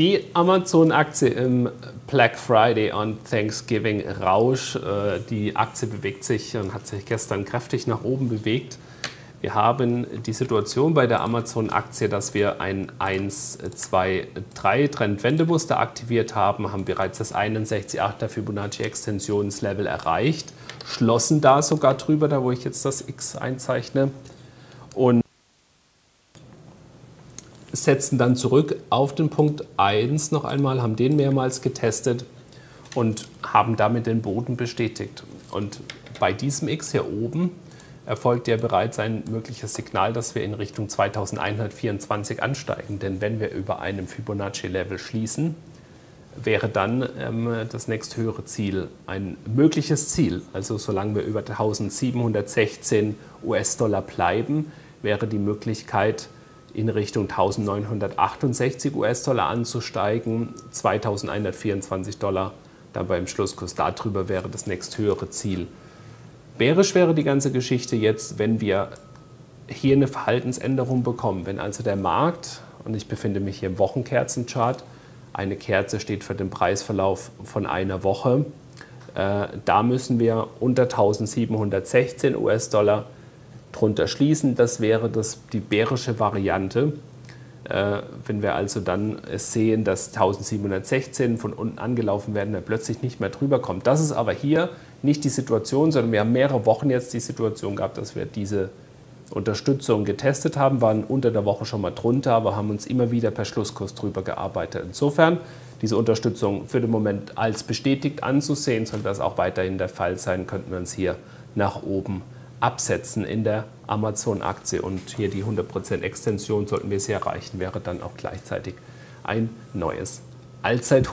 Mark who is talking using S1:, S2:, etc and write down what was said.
S1: Die Amazon-Aktie im Black Friday und Thanksgiving Rausch. Äh, die Aktie bewegt sich und hat sich gestern kräftig nach oben bewegt. Wir haben die Situation bei der Amazon-Aktie, dass wir ein 1, 2, 3 Trendwendemuster aktiviert haben, haben bereits das 61,8er Fibonacci-Extensionslevel erreicht, schlossen da sogar drüber, da wo ich jetzt das X einzeichne. Und setzen dann zurück auf den Punkt 1 noch einmal, haben den mehrmals getestet und haben damit den Boden bestätigt. Und bei diesem X hier oben erfolgt ja bereits ein mögliches Signal, dass wir in Richtung 2124 ansteigen. Denn wenn wir über einem Fibonacci-Level schließen, wäre dann ähm, das nächsthöhere Ziel ein mögliches Ziel. Also solange wir über 1716 US-Dollar bleiben, wäre die Möglichkeit, in Richtung 1968 US-Dollar anzusteigen, 2124 Dollar dann beim Schlusskurs. Darüber wäre das nächsthöhere Ziel. Bärisch wäre die ganze Geschichte jetzt, wenn wir hier eine Verhaltensänderung bekommen. Wenn also der Markt, und ich befinde mich hier im Wochenkerzenchart, eine Kerze steht für den Preisverlauf von einer Woche, äh, da müssen wir unter 1716 US-Dollar drunter schließen. Das wäre das, die bärische Variante. Äh, wenn wir also dann sehen, dass 1716 von unten angelaufen werden, dann plötzlich nicht mehr drüber kommt. Das ist aber hier nicht die Situation, sondern wir haben mehrere Wochen jetzt die Situation gehabt, dass wir diese Unterstützung getestet haben, waren unter der Woche schon mal drunter, aber haben uns immer wieder per Schlusskurs drüber gearbeitet. Insofern diese Unterstützung für den Moment als bestätigt anzusehen, sollte das auch weiterhin der Fall sein, könnten wir uns hier nach oben absetzen in der Amazon-Aktie. Und hier die 100% Extension sollten wir sie erreichen, wäre dann auch gleichzeitig ein neues Allzeit